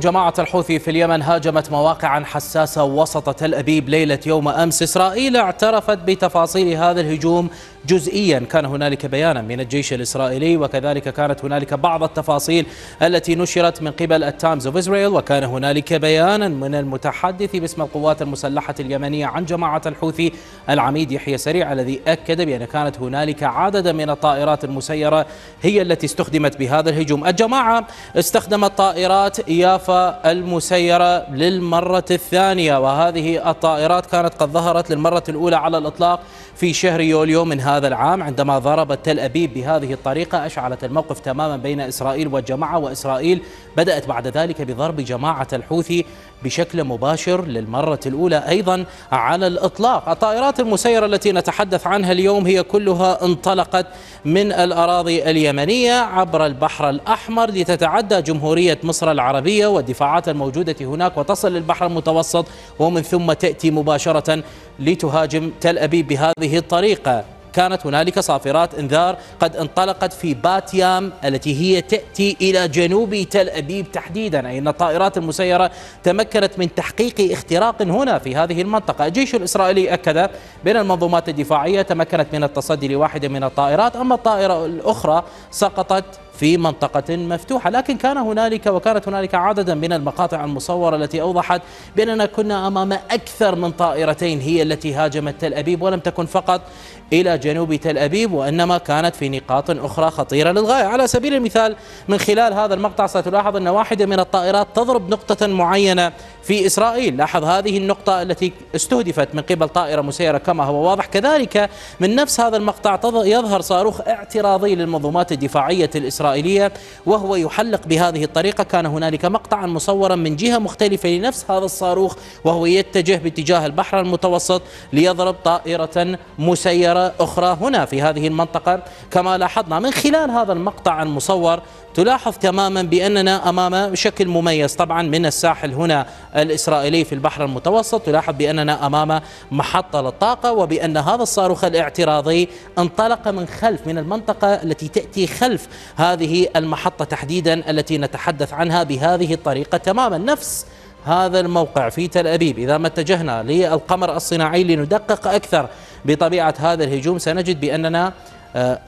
جماعة الحوثي في اليمن هاجمت مواقعا حساسة وسط تل أبيب ليلة يوم أمس. إسرائيل اعترفت بتفاصيل هذا الهجوم جزئيا. كان هنالك بيانا من الجيش الإسرائيلي وكذلك كانت هنالك بعض التفاصيل التي نشرت من قبل التايمز أوف إسرائيل. وكان هنالك بيانا من المتحدث باسم القوات المسلحة اليمنية عن جماعة الحوثي العميد يحيى سريع الذي أكد بأن كانت هنالك عدد من الطائرات المسيرة هي التي استخدمت بهذا الهجوم. الجماعة استخدمت طائرات المسيرة للمرة الثانية وهذه الطائرات كانت قد ظهرت للمرة الأولى على الإطلاق في شهر يوليو من هذا العام عندما ضربت تل أبيب بهذه الطريقة أشعلت الموقف تماما بين إسرائيل والجماعة وإسرائيل بدأت بعد ذلك بضرب جماعة الحوثي بشكل مباشر للمرة الأولى أيضا على الإطلاق. الطائرات المسيرة التي نتحدث عنها اليوم هي كلها انطلقت من الأراضي اليمنية عبر البحر الأحمر لتتعدى جمهورية مصر العربية والدفاعات الموجودة هناك وتصل للبحر المتوسط ومن ثم تأتي مباشرة لتهاجم تل أبيب بهذه الطريقة. كانت هنالك صافرات انذار قد انطلقت في باتيام التي هي تأتي إلى جنوب تل أبيب تحديدا. أي أن الطائرات المسيرة تمكنت من تحقيق اختراق هنا في هذه المنطقة. الجيش الإسرائيلي أكد بأن المنظومات الدفاعية تمكنت من التصدي لواحدة من الطائرات أما الطائرة الأخرى سقطت في منطقة مفتوحة لكن كان هنالك وكانت هنالك عددا من المقاطع المصورة التي أوضحت بأننا كنا أمام أكثر من طائرتين هي التي هاجمت تل أبيب ولم تكن فقط إلى جنوب تل أبيب وإنما كانت في نقاط أخرى خطيرة للغاية. على سبيل المثال من خلال هذا المقطع ستلاحظ أن واحدة من الطائرات تضرب نقطة معينة في إسرائيل. لاحظ هذه النقطة التي استهدفت من قبل طائرة مسيرة كما هو واضح. كذلك من نفس هذا المقطع يظهر صاروخ اعتراضي للمنظومات الدفاعية الإسرائيلية وهو يحلق بهذه الطريقة. كان هنالك مقطعا مصورا من جهة مختلفة لنفس هذا الصاروخ وهو يتجه باتجاه البحر المتوسط ليضرب طائرة مسيرة أخرى هنا في هذه المنطقة. كما لاحظنا من خلال هذا المقطع المصور تلاحظ تماما بأننا أمام شكل مميز طبعا من الساحل هنا الإسرائيلي في البحر المتوسط. تلاحظ بأننا أمام محطة للطاقة وبأن هذا الصاروخ الاعتراضي انطلق من خلف من المنطقة التي تأتي خلف هذه المحطة تحديدا التي نتحدث عنها بهذه الطريقة تماما. نفس هذا الموقع في تل أبيب. إذا ما اتجهنا للقمر الصناعي لندقق أكثر بطبيعة هذا الهجوم سنجد بأننا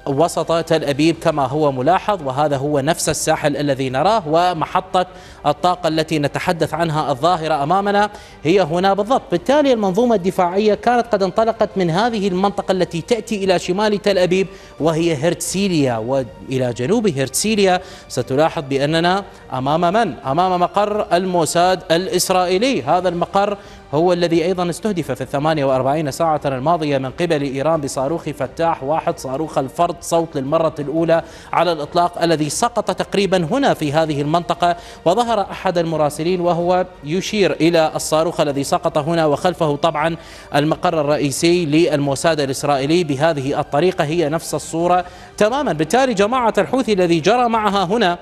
وسط تل أبيب كما هو ملاحظ وهذا هو نفس الساحل الذي نراه ومحطة الطاقة التي نتحدث عنها الظاهرة أمامنا هي هنا بالضبط. بالتالي المنظومة الدفاعية كانت قد انطلقت من هذه المنطقة التي تأتي إلى شمال تل أبيب وهي هرتسيليا وإلى جنوب هرتسيليا. ستلاحظ بأننا أمام من؟ أمام مقر الموساد الإسرائيلي. هذا المقر هو الذي أيضا استهدف في الثمانية وأربعين ساعة الماضية من قبل إيران بصاروخ فتاح واحد صاروخ الفرد صوت للمرة الأولى على الإطلاق الذي سقط تقريبا هنا في هذه المنطقة. وظهر أحد المراسلين وهو يشير إلى الصاروخ الذي سقط هنا وخلفه طبعا المقر الرئيسي للموساد الإسرائيلي بهذه الطريقة. هي نفس الصورة تماما. بالتالي جماعة الحوثي الذي جرى معها هنا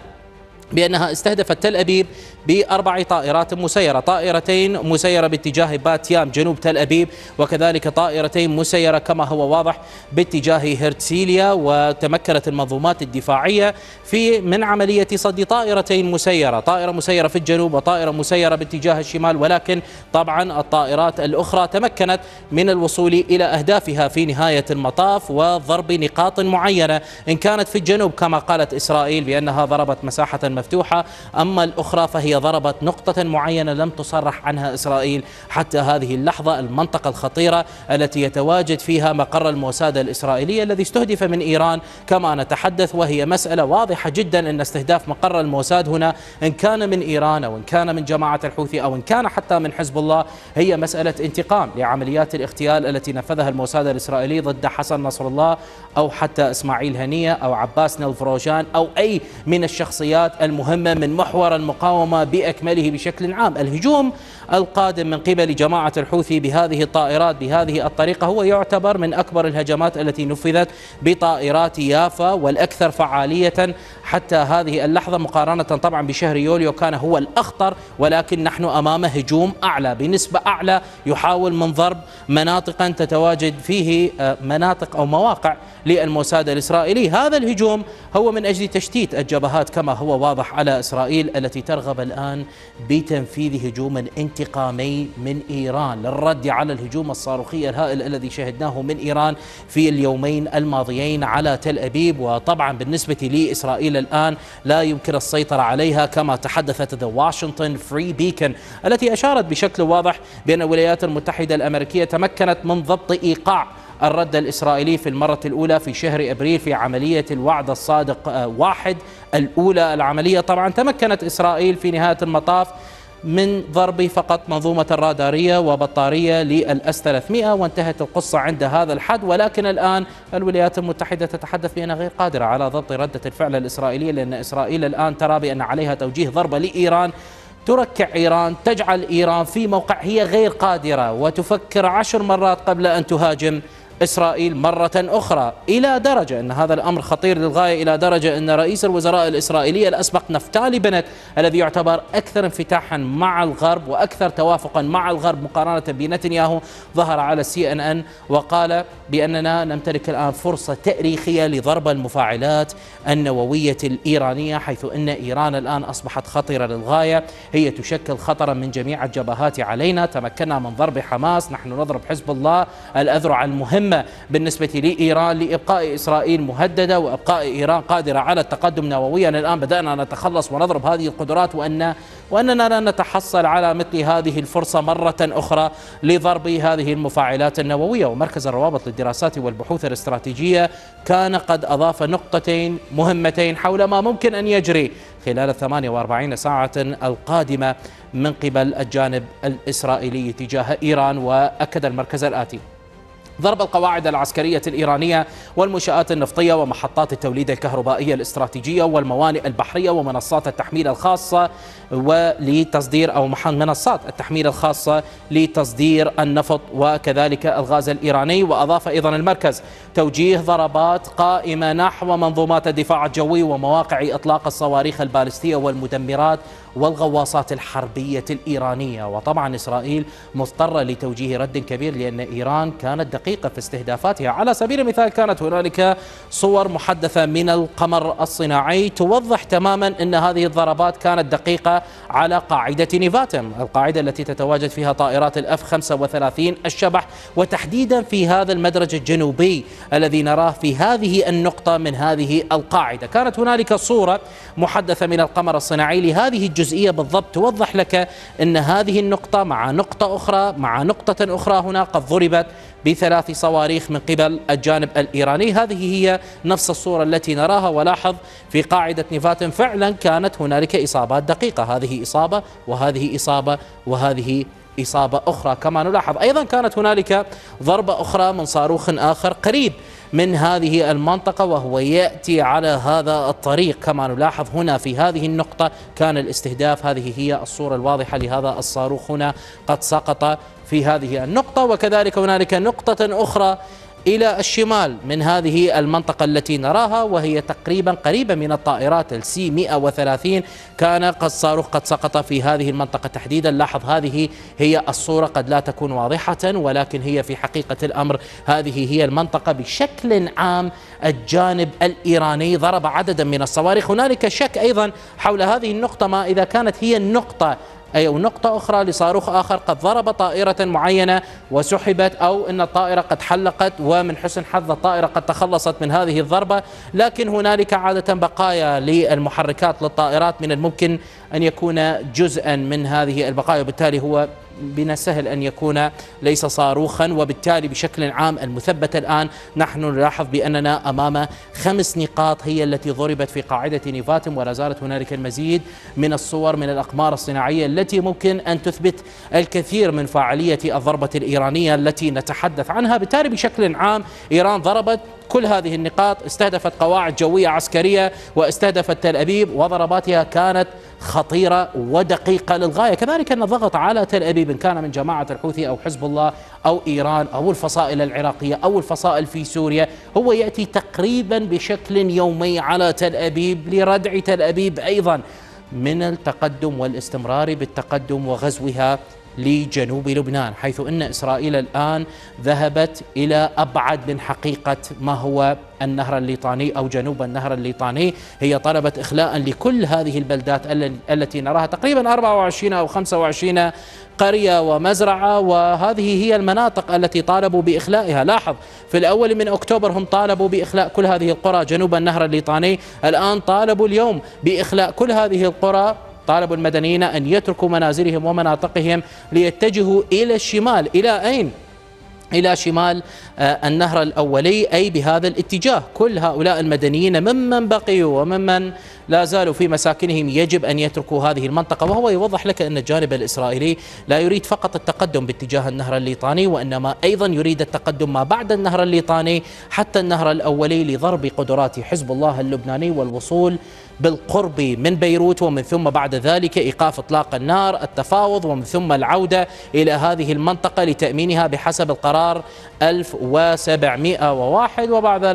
بأنها استهدفت تل أبيب بأربع طائرات مسيرة. طائرتين مسيرة باتجاه باتيام جنوب تل أبيب وكذلك طائرتين مسيرة كما هو واضح باتجاه هرتسيليا وتمكنت المنظومات الدفاعية في من عملية صد طائرتين مسيرة. طائرة مسيرة في الجنوب وطائرة مسيرة باتجاه الشمال ولكن طبعا الطائرات الأخرى تمكنت من الوصول إلى أهدافها في نهاية المطاف وضرب نقاط معينة إن كانت في الجنوب كما قالت إسرائيل بأنها ضربت مساحة مفتوحة. أما الأخرى فهي ضربت نقطة معينة لم تصرح عنها إسرائيل حتى هذه اللحظة المنطقة الخطيرة التي يتواجد فيها مقر الموساد الإسرائيلي الذي استهدف من إيران. كما نتحدث وهي مسألة واضحة جدا أن استهداف مقر الموساد هنا إن كان من إيران أو إن كان من جماعة الحوثي أو إن كان حتى من حزب الله هي مسألة انتقام لعمليات الاغتيال التي نفذها الموساد الإسرائيلي ضد حسن نصر الله أو حتى إسماعيل هنية أو عباس نلفروجان أو أي من الشخصيات المهمة من محور المقاومة بأكمله بشكل عام. الهجوم القادم من قبل جماعة الحوثي بهذه الطائرات بهذه الطريقة هو يعتبر من أكبر الهجمات التي نفذت بطائرات يافا والأكثر فعالية حتى هذه اللحظة مقارنة طبعا بشهر يوليو كان هو الأخطر ولكن نحن أمام هجوم أعلى بنسبة أعلى يحاول من ضرب مناطقا تتواجد فيه آه، مناطق أو مواقع للموساد الإسرائيلي. هذا الهجوم هو من أجل تشتيت الجبهات كما هو واضح على إسرائيل التي ترغب الآن بتنفيذ هجوم انتقامي من إيران للرد على الهجوم الصاروخي الهائل الذي شهدناه من إيران في اليومين الماضيين على تل أبيب. وطبعا بالنسبة لإسرائيل الآن لا يمكن السيطرة عليها كما تحدثت The Washington Free Beacon التي أشارت بشكل واضح بأن الولايات المتحدة الأمريكية تمكنت من ضبط إيقاع الرد الإسرائيلي في المرة الأولى في شهر أبريل في عملية الوعد الصادق آه، واحد الأولى. العملية طبعا تمكنت إسرائيل في نهاية المطاف من ضرب فقط منظومة الرادارية وبطارية للأس 300 وانتهت القصة عند هذا الحد. ولكن الآن الولايات المتحدة تتحدث بأنها غير قادرة على ضبط ردة الفعل الإسرائيلية لأن إسرائيل الآن ترى بأن عليها توجيه ضربة لإيران. تركع إيران تجعل إيران في موقع هي غير قادرة وتفكر عشر مرات قبل أن تهاجم إسرائيل مرة أخرى إلى درجة أن هذا الأمر خطير للغاية إلى درجة أن رئيس الوزراء الإسرائيلي الأسبق نفتالي بنت الذي يعتبر أكثر انفتاحا مع الغرب وأكثر توافقا مع الغرب مقارنة بنتنياهو ظهر على السي إن إن وقال بأننا نمتلك الآن فرصة تأريخية لضرب المفاعلات النووية الإيرانية حيث أن إيران الآن أصبحت خطيرة للغاية. هي تشكل خطرا من جميع الجبهات علينا. تمكنا من ضرب حماس. نحن نضرب حزب الله. الأذرع المهمة مهمة بالنسبة لإيران لإبقاء إسرائيل مهددة وإبقاء إيران قادرة على التقدم نوويا الآن بدأنا نتخلص ونضرب هذه القدرات وأن وأننا لا نتحصل على مثل هذه الفرصة مرة أخرى لضرب هذه المفاعلات النووية. ومركز الروابط للدراسات والبحوث الاستراتيجية كان قد أضاف نقطتين مهمتين حول ما ممكن أن يجري خلال 48 ساعة القادمة من قبل الجانب الإسرائيلي تجاه إيران. وأكد المركز الآتي ضرب القواعد العسكرية الإيرانية والمنشآت النفطية ومحطات التوليد الكهربائية الاستراتيجية والموانئ البحرية ومنصات التحميل الخاصة ولتصدير أو منصات التحميل الخاصة لتصدير النفط وكذلك الغاز الإيراني. وأضاف أيضا المركز توجيه ضربات قائمة نحو منظومات الدفاع الجوي ومواقع إطلاق الصواريخ البالستية والمدمرات والغواصات الحربية الإيرانية. وطبعا إسرائيل مضطرة لتوجيه رد كبير لأن إيران كانت دقيقة في استهدافاتها. على سبيل المثال كانت هنالك صور محدثة من القمر الصناعي توضح تماما أن هذه الضربات كانت دقيقة على قاعدة نيفاتم القاعدة التي تتواجد فيها طائرات الأف 35 الشبح. وتحديدا في هذا المدرج الجنوبي الذي نراه في هذه النقطة من هذه القاعدة. كانت هنالك صورة محدثة من القمر الصناعي لهذه الجزئية بالضبط توضح لك أن هذه النقطة مع نقطة أخرى مع نقطة أخرى هنا قد ضربت بثلاث صواريخ من قبل الجانب الإيراني. هذه هي نفس الصورة التي نراها. ولاحظ في قاعدة نيفاتن فعلا كانت هنالك إصابات دقيقة. هذه إصابة وهذه إصابة وهذه إصابة أخرى. كما نلاحظ أيضا كانت هنالك ضربة أخرى من صاروخ آخر قريب من هذه المنطقة وهو يأتي على هذا الطريق. كما نلاحظ هنا في هذه النقطة كان الاستهداف هذه هي الصورة الواضحة لهذا الصاروخ هنا قد سقط في هذه النقطة. وكذلك هنالك نقطة أخرى إلى الشمال من هذه المنطقة التي نراها وهي تقريبا قريبة من الطائرات السي 130 كان قد الصاروخ قد سقط في هذه المنطقة تحديدا. لاحظ هذه هي الصورة قد لا تكون واضحة ولكن هي في حقيقة الأمر. هذه هي المنطقة بشكل عام الجانب الإيراني. ضرب عددا من الصواريخ. هنالك شك أيضا حول هذه النقطة ما إذا كانت هي النقطة أي نقطة أخرى لصاروخ آخر قد ضرب طائرة معينة وسحبت أو أن الطائرة قد حلقت ومن حسن حظ الطائرة قد تخلصت من هذه الضربة. لكن هنالك عادة بقايا للمحركات للطائرات من الممكن أن يكون جزءا من هذه البقايا وبالتالي هو من السهل أن يكون ليس صاروخا وبالتالي بشكل عام المثبت الآن نحن نلاحظ بأننا أمام خمس نقاط هي التي ضربت في قاعدة نيفاتم ولا زالت هنالك المزيد من الصور من الأقمار الصناعية التي ممكن أن تثبت الكثير من فاعلية الضربة الإيرانية التي نتحدث عنها. بالتالي بشكل عام إيران ضربت كل هذه النقاط استهدفت قواعد جوية عسكرية واستهدفت تل أبيب وضرباتها كانت خطيرة ودقيقة للغاية. كذلك أن الضغط على تل أبيب إن كان من جماعة الحوثي أو حزب الله أو إيران أو الفصائل العراقية أو الفصائل في سوريا هو يأتي تقريبا بشكل يومي على تل أبيب لردع تل أبيب أيضا من التقدم والاستمرار بالتقدم وغزوها لجنوب لبنان حيث إن إسرائيل الآن ذهبت إلى أبعد من حقيقة ما هو النهر الليطاني أو جنوب النهر الليطاني. هي طلبت إخلاء لكل هذه البلدات التي نراها تقريبا 24 أو 25 قرية ومزرعة. وهذه هي المناطق التي طالبوا بإخلائها. لاحظ في الأول من أكتوبر هم طالبوا بإخلاء كل هذه القرى جنوب النهر الليطاني. الآن طالبوا اليوم بإخلاء كل هذه القرى طالبوا المدنيين أن يتركوا منازلهم ومناطقهم ليتجهوا إلى الشمال إلى أين؟ إلى شمال آه، النهر الأولي أي بهذا الاتجاه كل هؤلاء المدنيين ممن بقيوا وممن لا زالوا في مساكنهم يجب أن يتركوا هذه المنطقة وهو يوضح لك أن الجانب الإسرائيلي لا يريد فقط التقدم باتجاه النهر الليطاني وإنما أيضا يريد التقدم ما بعد النهر الليطاني حتى النهر الأولي لضرب قدرات حزب الله اللبناني والوصول بالقرب من بيروت ومن ثم بعد ذلك إيقاف إطلاق النار التفاوض ومن ثم العودة إلى هذه المنطقة لتأمينها بحسب القرار 1701 وبعد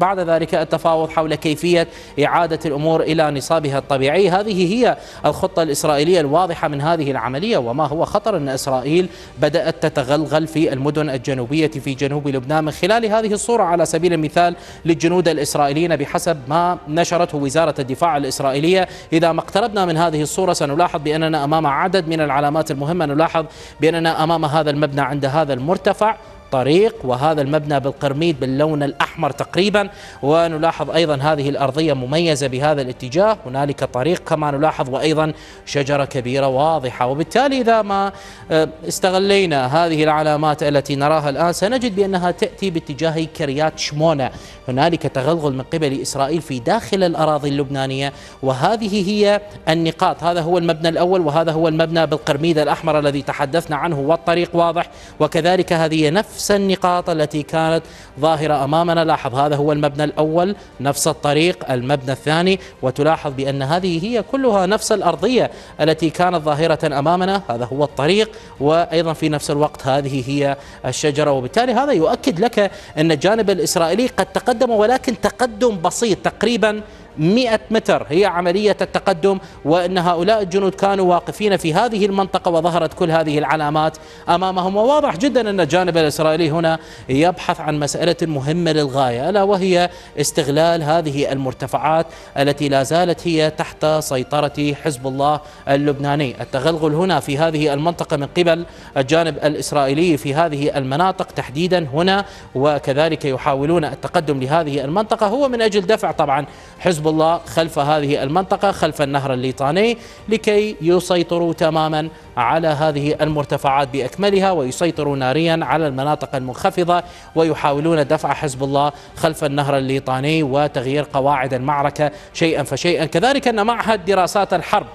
بعد ذلك التفاوض حول كيفية إعادة الأمور إلى نصابها الطبيعي. هذه هي الخطة الإسرائيلية الواضحة من هذه العملية وما هو خطر أن إسرائيل بدأت تتغلغل في المدن الجنوبية في جنوب لبنان من خلال هذه الصورة. على سبيل المثال للجنود الإسرائيليين بحسب ما نشرته وزارة الدفاع الإسرائيلية إذا ما اقتربنا من هذه الصورة سنلاحظ بأننا أمام عدد من العلامات المهمة. نلاحظ بأننا أمام هذا المبنى عند هذا المرتفع. طريق وهذا المبنى بالقرميد باللون الأحمر تقريبا. ونلاحظ أيضا هذه الأرضية مميزة بهذا الاتجاه. هنالك طريق كما نلاحظ وأيضا شجرة كبيرة واضحة. وبالتالي إذا ما آه، استغلينا هذه العلامات التي نراها الآن سنجد بأنها تأتي باتجاه كريات شمونة هنالك تغلغل من قبل إسرائيل في داخل الأراضي اللبنانية. وهذه هي النقاط. هذا هو المبنى الأول وهذا هو المبنى بالقرميد الأحمر الذي تحدثنا عنه. والطريق واضح وكذلك هذه نفس نفس النقاط التي كانت ظاهرة أمامنا. لاحظ هذا هو المبنى الأول نفس الطريق المبنى الثاني. وتلاحظ بأن هذه هي كلها نفس الأرضية التي كانت ظاهرة أمامنا. هذا هو الطريق وأيضا في نفس الوقت هذه هي الشجرة. وبالتالي هذا يؤكد لك أن الجانب الإسرائيلي قد تقدم ولكن تقدم بسيط تقريبا 100 متر. هي عملية التقدم وأن هؤلاء الجنود كانوا واقفين في هذه المنطقة وظهرت كل هذه العلامات أمامهم. وواضح جدا أن الجانب الإسرائيلي هنا يبحث عن مسألة مهمة للغاية ألا وهي استغلال هذه المرتفعات التي لا زالت هي تحت سيطرة حزب الله اللبناني. التغلغل هنا في هذه المنطقة من قبل الجانب الإسرائيلي في هذه المناطق تحديدا هنا وكذلك يحاولون التقدم لهذه المنطقة. هو من أجل دفع طبعا حزب حزب الله خلف هذه المنطقة خلف النهر الليطاني لكي يسيطروا تماما على هذه المرتفعات بأكملها ويسيطروا ناريا على المناطق المنخفضة ويحاولون دفع حزب الله خلف النهر الليطاني وتغيير قواعد المعركة شيئا فشيئا. كذلك أن معهد دراسات الحرب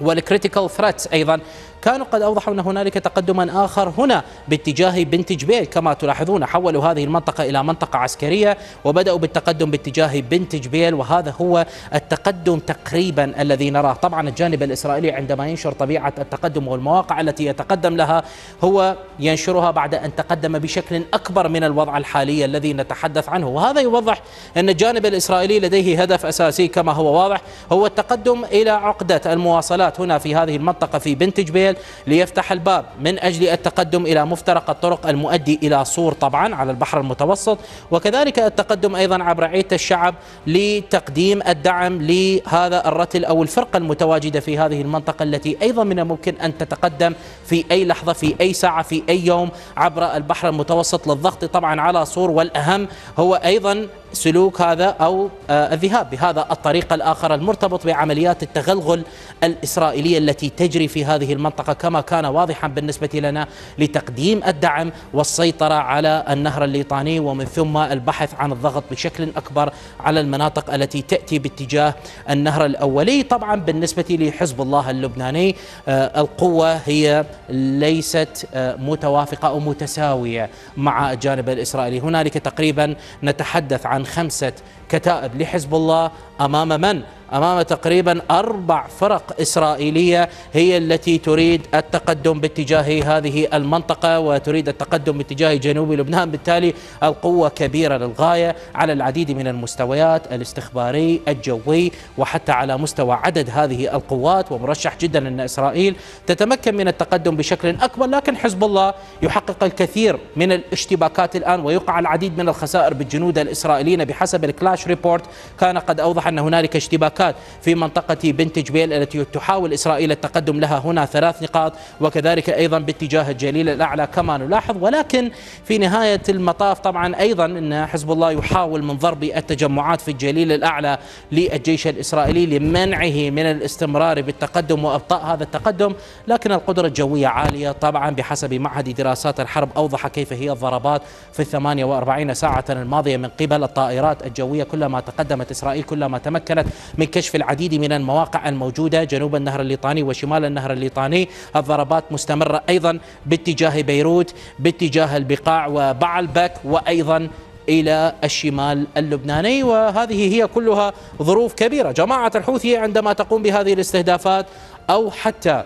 وال Critical Threats أيضا كانوا قد أوضحوا أن هنالك تقدما آخر هنا باتجاه بنت جبيل. كما تلاحظون حولوا هذه المنطقة إلى منطقة عسكرية وبدأوا بالتقدم باتجاه بنت جبيل وهذا هو التقدم تقريبا الذي نراه. طبعا الجانب الإسرائيلي عندما ينشر طبيعة التقدم والمواقع التي يتقدم لها هو ينشرها بعد أن تقدم بشكل أكبر من الوضع الحالي الذي نتحدث عنه. وهذا يوضح أن الجانب الإسرائيلي لديه هدف أساسي كما هو واضح هو التقدم إلى عقدة المواصلات هنا في هذه المنطقة في بنت جبيل. الليل ليفتح الباب. من أجل التقدم إلى مفترق الطرق المؤدي إلى صور طبعا على البحر المتوسط وكذلك التقدم أيضا عبر عيدة الشعب لتقديم الدعم لهذا الرتل أو الفرقة المتواجدة في هذه المنطقة التي أيضا من الممكن أن تتقدم في أي لحظة في أي ساعة في أي يوم عبر البحر المتوسط. للضغط طبعا على صور والأهم هو أيضا سلوك هذا أو آه، الذهاب بهذا الطريق الآخر المرتبط بعمليات التغلغل الإسرائيلية التي تجري في هذه المنطقة. المنطقة كما كان واضحا بالنسبة لنا لتقديم الدعم والسيطرة على النهر الليطاني ومن ثم البحث عن الضغط بشكل أكبر على المناطق التي تأتي باتجاه النهر الأولي. طبعا بالنسبة لحزب الله اللبناني آه، القوة هي ليست آه، متوافقة أو متساوية مع الجانب الإسرائيلي. هنالك تقريبا نتحدث عن خمسة كتائب لحزب الله أمام من؟ أمام تقريبا أربع فرق إسرائيلية هي التي تريد التقدم باتجاه هذه المنطقة وتريد التقدم باتجاه جنوب لبنان بالتالي القوة كبيرة للغاية على العديد من المستويات الاستخباري الجوي وحتى على مستوى عدد هذه القوات ومرشح جدا أن إسرائيل تتمكن من التقدم بشكل أكبر لكن حزب الله يحقق الكثير من الاشتباكات الآن ويقع العديد من الخسائر بالجنود الإسرائيليين بحسب الكلاش ريبورت كان قد أوضح أن هنالك اشتباكات في منطقة بنت جبيل التي تحاول إسرائيل التقدم لها هنا ثلاث نقاط وكذلك أيضا باتجاه الجليل الأعلى كما نلاحظ. ولكن في نهاية المطاف طبعا أيضا أن حزب الله يحاول من ضرب التجمعات في الجليل الأعلى للجيش الإسرائيلي لمنعه من الاستمرار بالتقدم وإبطاء هذا التقدم. لكن القدرة الجوية عالية طبعا بحسب معهد دراسات الحرب. أوضح كيف هي الضربات في الثمانية وأربعين ساعة الماضية من قبل الطائرات الجوية كلما تقدمت إسرائيل كلما تمكنت من كشف العديد من المواقع الموجودة جنوب النهر الليطاني وشمال النهر الليطاني. الضربات مستمرة أيضا باتجاه بيروت باتجاه البقاع وبعلبك وأيضا إلى الشمال اللبناني. وهذه هي كلها ظروف كبيرة. جماعة الحوثي عندما تقوم بهذه الاستهدافات أو حتى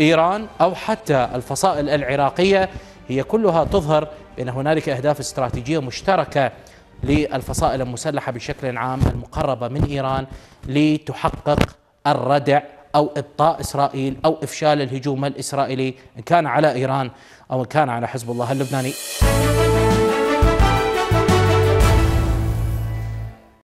إيران أو حتى الفصائل العراقية هي كلها تظهر بأن هنالك أهداف استراتيجية مشتركة للفصائل المسلحة بشكل عام المقربة من إيران لتحقق الردع أو إبطاء إسرائيل أو إفشال الهجوم الإسرائيلي إن كان على إيران أو إن كان على حزب الله اللبناني.